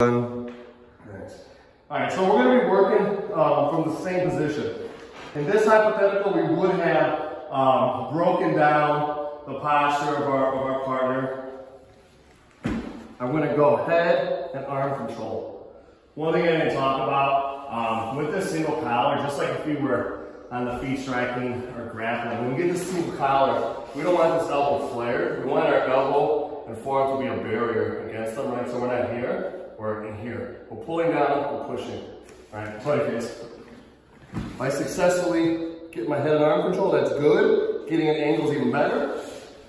All right, so we're going to be working um, from the same position. In this hypothetical, we would have um, broken down the posture of our, of our partner. I'm going to go head and arm control. One thing I didn't talk about, um, with this single collar, just like if we were on the feet striking or grappling, when we get this single collar, we don't want this elbow flared. We want our elbow and forearm to be a barrier against them, right? So we're not here or in here. We're pulling down, we're pushing. All right, play case. If I successfully get my head and arm control, that's good. Getting an angle is even better.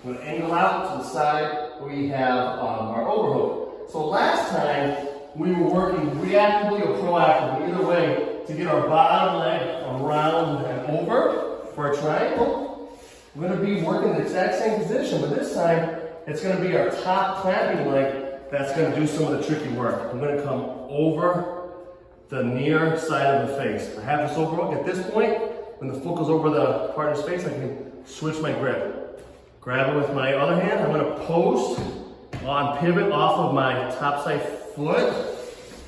I'm gonna angle out to the side, we have um, our overhook. So last time, we were working reactively or proactively, either way, to get our bottom leg around and over for a triangle. We're gonna be working the exact same position, but this time, it's gonna be our top clamping leg that's going to do some of the tricky work. I'm going to come over the near side of the face. I have this overhook. At this point, when the foot goes over the partner's face, I can switch my grip. Grab it with my other hand. I'm going to post on pivot off of my top side foot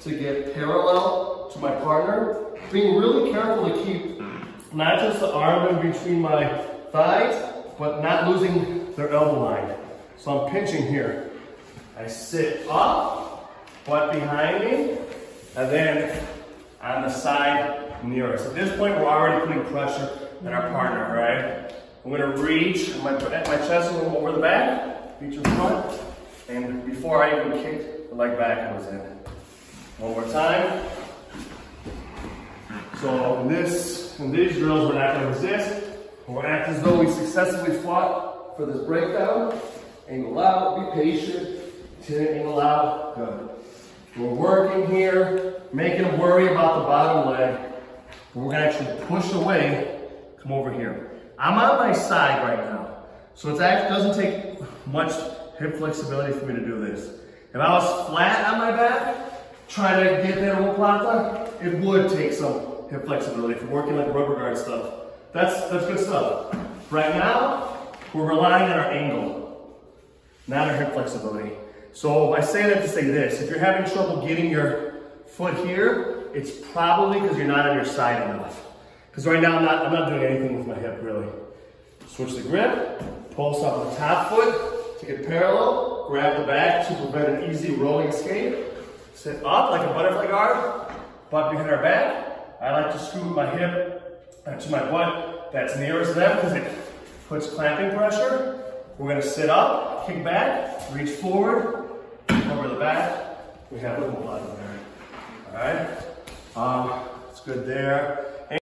to get parallel to my partner. Being really careful to keep not just the arm in between my thighs, but not losing their elbow line. So I'm pinching here. I sit up, butt behind me, and then on the side nearest. At this point, we're already putting pressure on our partner, right? I'm gonna reach my, my chest a little over the back, reach in front, and before I even kick the leg back, was in. One more time. So in this, in these drills, we're not gonna resist. We're gonna act as though we successfully fought for this breakdown. Angle out, be patient, Sitting out. Good. We're working here, making them worry about the bottom leg. We're gonna actually push away, come over here. I'm on my side right now. So it doesn't take much hip flexibility for me to do this. If I was flat on my back, trying to get that omoplata, it would take some hip flexibility for working like rubber guard stuff. That's, that's good stuff. Right now, we're relying on our angle, not our hip flexibility. So I say that to say this, if you're having trouble getting your foot here, it's probably because you're not on your side enough. Because right now I'm not, I'm not doing anything with my hip really. Switch the grip, pulse off the top foot to get parallel, grab the back to prevent an easy rolling escape. Sit up like a butterfly guard, butt behind our back. I like to scoot my hip uh, to my butt that's nearest them because it puts clamping pressure. We're gonna sit up, kick back, reach forward, over the back, we have a little in there. All right? Um, it's good there.